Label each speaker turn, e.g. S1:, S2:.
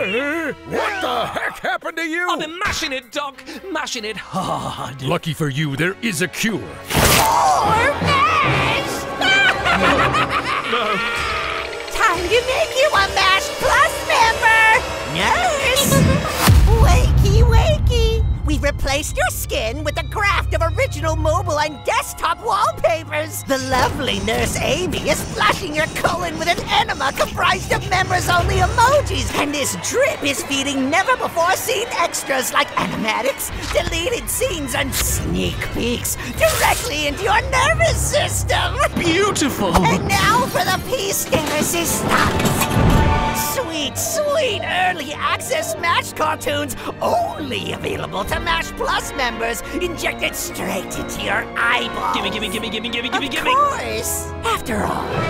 S1: What the heck happened to you?
S2: I've been mashing it, Doc. Mashing it hard.
S1: Lucky for you, there is a cure.
S3: Or MASH!
S2: No.
S3: Time to make you a Mashed Plus member! Nurse! wakey, wakey! We've replaced your skin with a graft of original mobile and desktop wallpapers! The lovely Nurse Amy is flashing your colon with an enema comprised of members-only emojis, and this drip is feeding never-before-seen extras like animatics, deleted scenes, and sneak peeks directly into your nervous system!
S2: Beautiful.
S3: And now for the piece de resistance. Early access Mashed cartoons only available to Mashed Plus members, injected straight into your eyeball.
S2: Gimme, gimme, gimme, gimme, gimme, gimme, gimme.
S3: Of course. After all,